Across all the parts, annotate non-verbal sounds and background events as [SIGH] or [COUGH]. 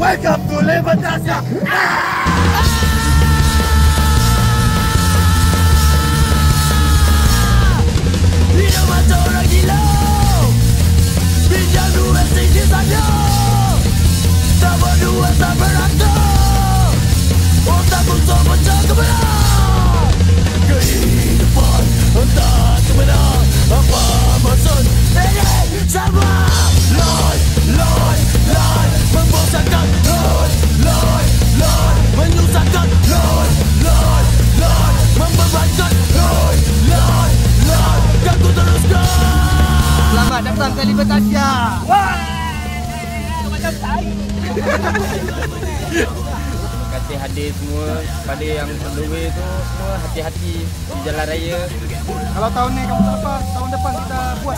Welcome to Libertasia. Hidup ah! macam orang gila Pinjam duit sini saja Tak berdua Selamat datang ke Libertasia. Terima kasih hadir semua Pada yang penduri tu Semua hati-hati Di jalan raya Kalau tahun ni kamu tak lepas, tahun depan kita buat.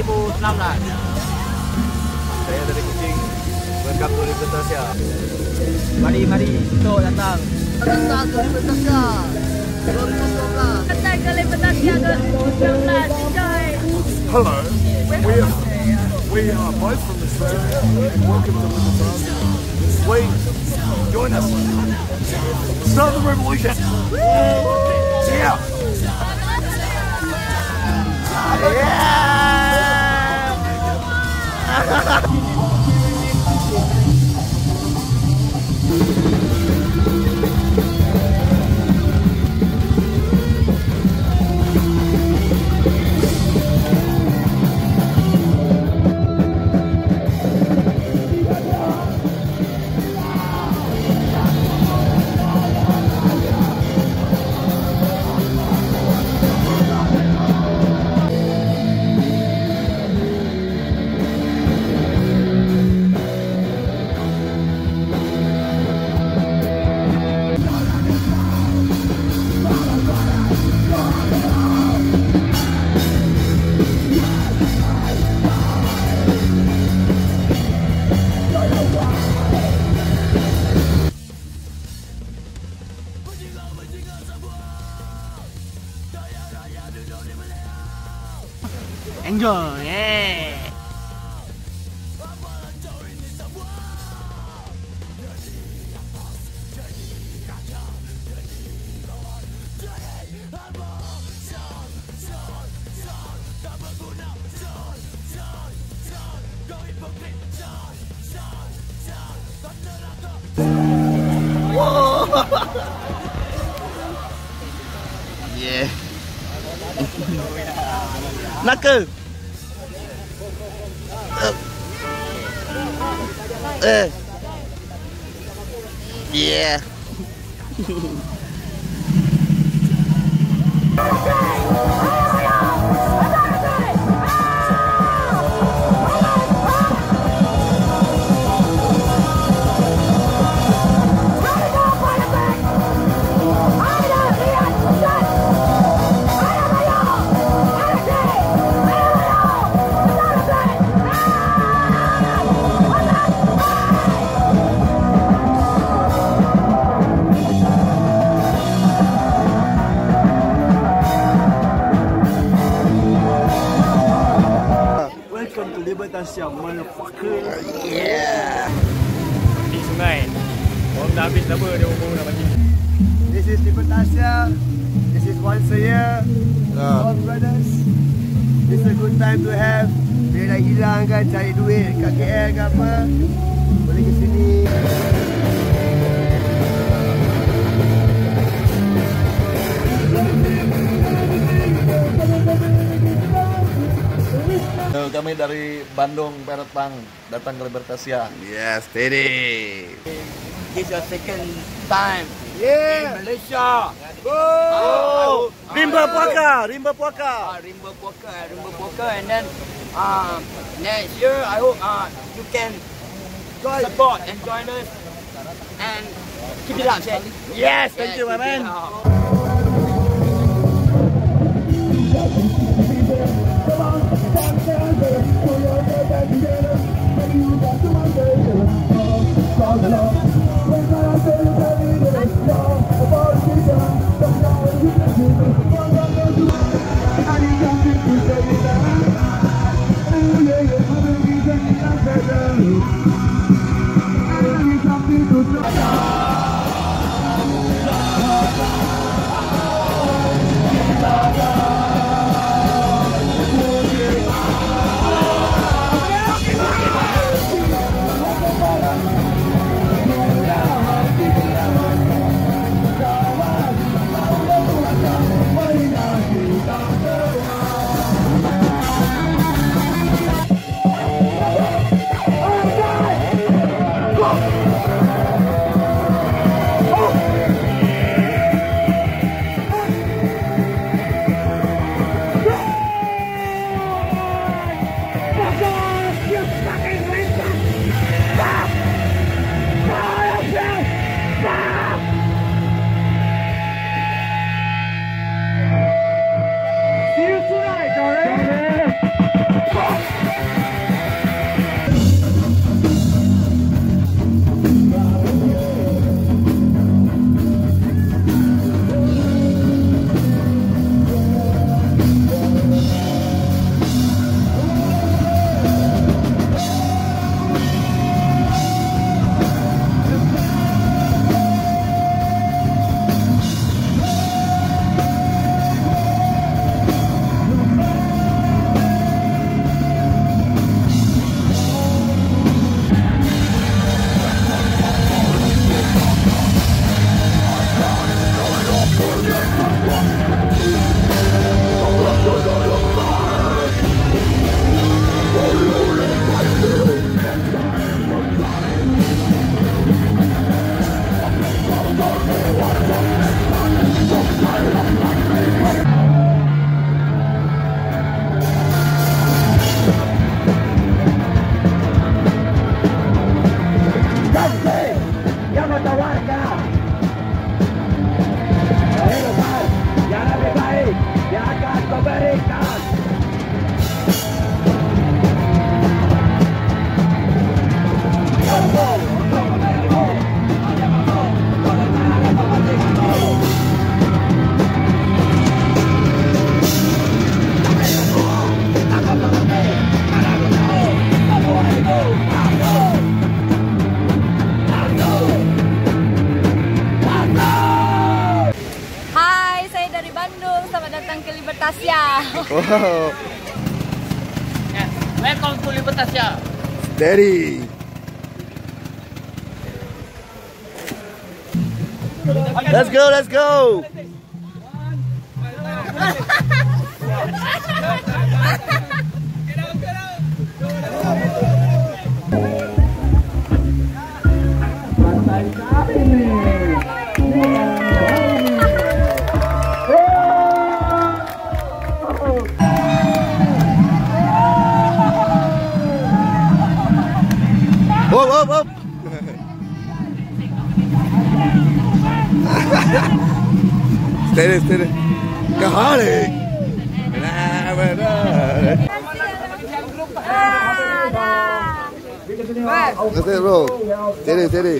2016 Saya dari Kuching. Welcome to Libertasia. Mari, mari Untuk datang Datang ke Libertasia. 2019. Datang ke Libertasia 2019. Enjoy. Hello. We are, we are both from Australia and welcome to Libertasia. Please join us. Start the revolution. Yeah. Enjoy ha ha ha Enjoy! Yeah. Knuckle. Eh. Yeah. [LAUGHS] habis lama Dia umur dah mati This is Libertasia. This is once a year. All brothers. It's a good time to have. Bila dah hilang kan cari duit kat KL ke apa. Boleh ke sini. Kami dari Bandung, Pang, datang ke Libertasia. Yes, steady. This is your second time Yeah. In Malaysia Oh, Rimba Puaka, Rimba Puaka. uh, Rimba Poker, Rimba Poker, and then uh, next year I hope uh, you can support and join us and keep it up, Shen. Yes, thank you, my keep it man. up. Hai, Libertasia. Wow. Welcome to Libertasia. Steady. Let's go, let's go. [LAUGHS] steady, steady. कहाँ रे? That's it, bro. Steady, steady.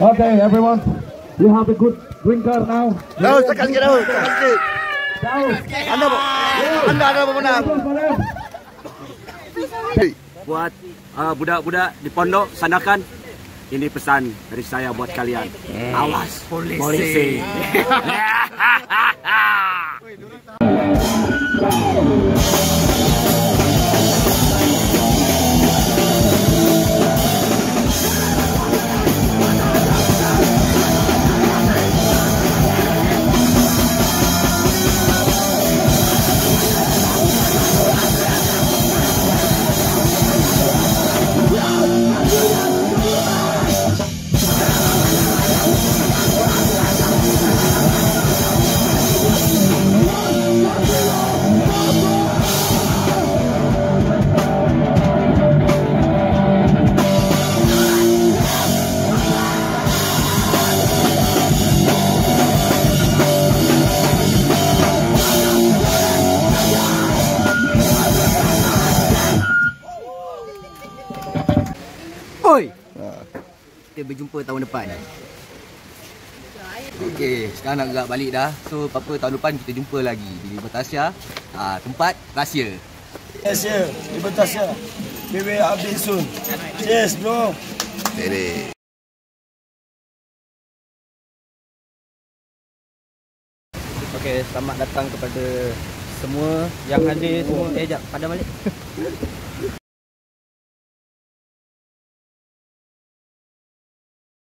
Okay, everyone, you have a good drinker now. Daun, tekan sikit daun. Anda anda ada pemenang. Buat uh, budak-budak di pondok sandakan ini pesan dari saya buat kalian. Hey. Awas polisi. polisi. [LAUGHS] [LAUGHS] Kita berjumpa tahun depan. Okey, sekarang nak gerak balik dah. So, apa-apa tahun depan kita jumpa lagi di Libertasia. Ah, tempat rahsia. Yes, yeah. Libertasia. We will update soon. Cheers, bro. Ready. Okey, selamat datang kepada semua yang hadir semua. Eh, jap, padam balik.